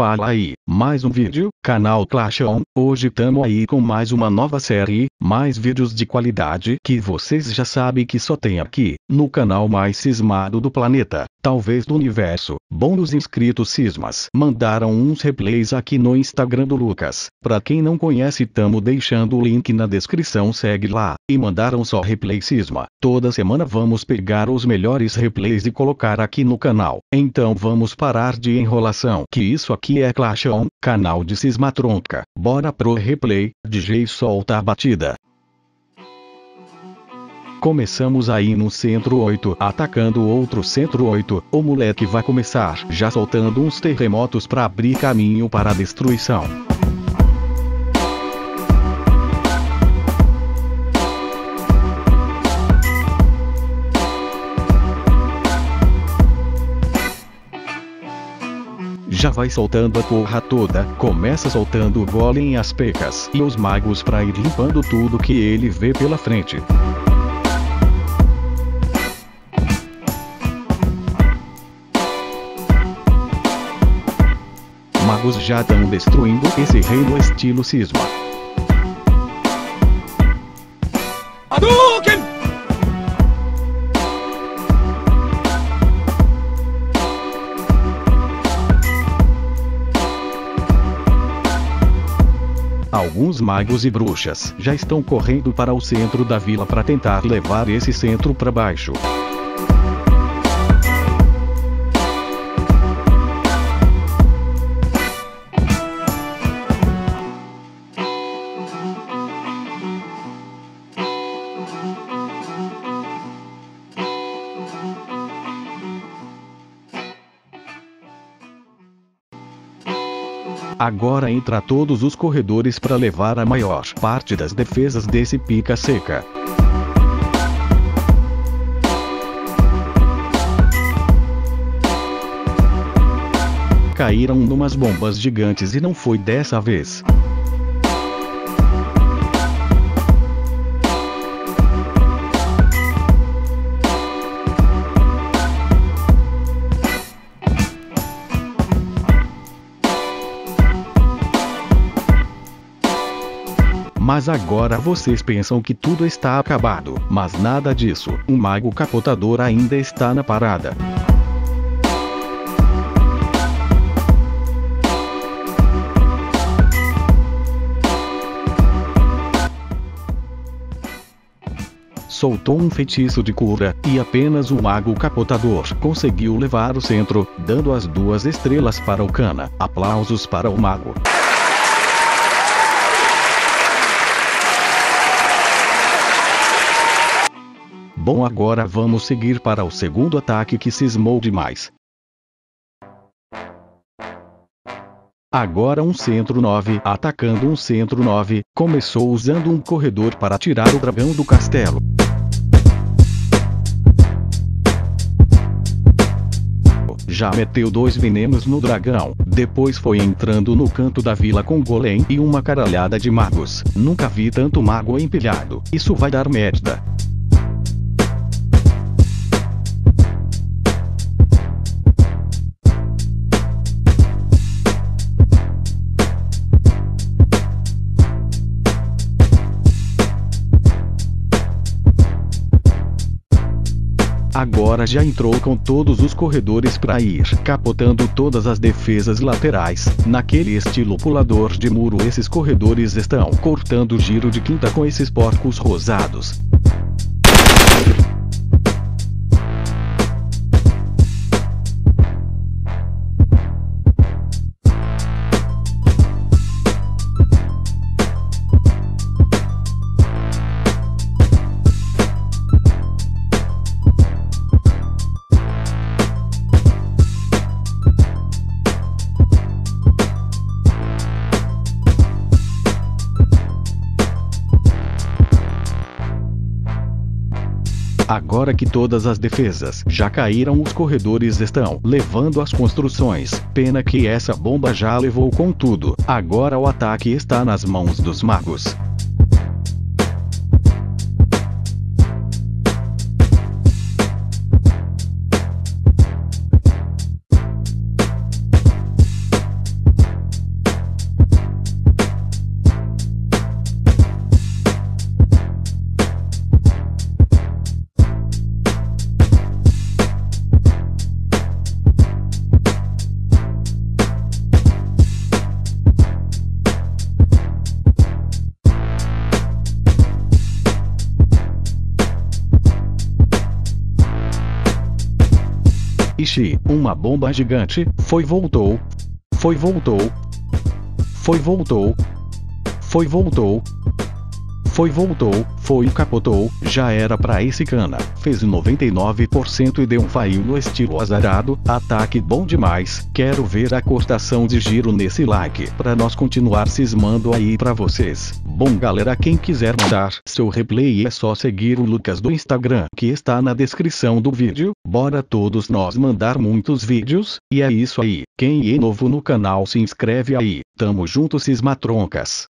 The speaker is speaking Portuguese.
Fala aí, mais um vídeo, canal Clash On. Hoje tamo aí com mais uma nova série, mais vídeos de qualidade que vocês já sabem que só tem aqui, no canal mais cismado do planeta, talvez do universo. Bom os inscritos cismas mandaram uns replays aqui no Instagram do Lucas. Pra quem não conhece tamo deixando o link na descrição segue lá, e mandaram só replay cisma. Toda semana vamos pegar os melhores replays e colocar aqui no canal. Então vamos parar de enrolação que isso aqui é Clash On, canal de cisma tronca. Bora pro replay, DJ solta a batida. Começamos aí no centro 8, atacando outro centro 8. O moleque vai começar já soltando uns terremotos para abrir caminho para a destruição. Já vai soltando a porra toda, começa soltando o golem as pecas e os magos pra ir limpando tudo que ele vê pela frente. Magos já estão destruindo esse reino estilo cisma. Hadouken! Alguns magos e bruxas já estão correndo para o centro da vila para tentar levar esse centro para baixo. Agora entra todos os corredores para levar a maior parte das defesas desse pica seca. Caíram numas bombas gigantes e não foi dessa vez. Mas agora vocês pensam que tudo está acabado, mas nada disso. O mago capotador ainda está na parada. soltou um feitiço de cura, e apenas o mago capotador conseguiu levar o centro, dando as duas estrelas para o cana. Aplausos para o mago. Bom agora vamos seguir para o segundo ataque que cismou demais. Agora um centro 9 atacando um centro 9, começou usando um corredor para tirar o dragão do castelo. Já meteu dois venenos no dragão, depois foi entrando no canto da vila com golem e uma caralhada de magos. Nunca vi tanto mago empilhado, isso vai dar merda. Agora já entrou com todos os corredores para ir capotando todas as defesas laterais. Naquele estilo pulador de muro esses corredores estão cortando o giro de quinta com esses porcos rosados. Agora que todas as defesas já caíram os corredores estão levando as construções. Pena que essa bomba já levou com tudo. Agora o ataque está nas mãos dos magos. Ixi, uma bomba gigante, foi voltou. Foi voltou. Foi voltou. Foi voltou. Foi voltou, foi capotou, já era pra esse cana. Fez 99% e deu um fail no estilo azarado, ataque bom demais. Quero ver a cortação de giro nesse like, pra nós continuar cismando aí pra vocês. Bom galera quem quiser mandar seu replay é só seguir o Lucas do Instagram, que está na descrição do vídeo. Bora todos nós mandar muitos vídeos, e é isso aí. Quem é novo no canal se inscreve aí. Tamo junto cismatroncas.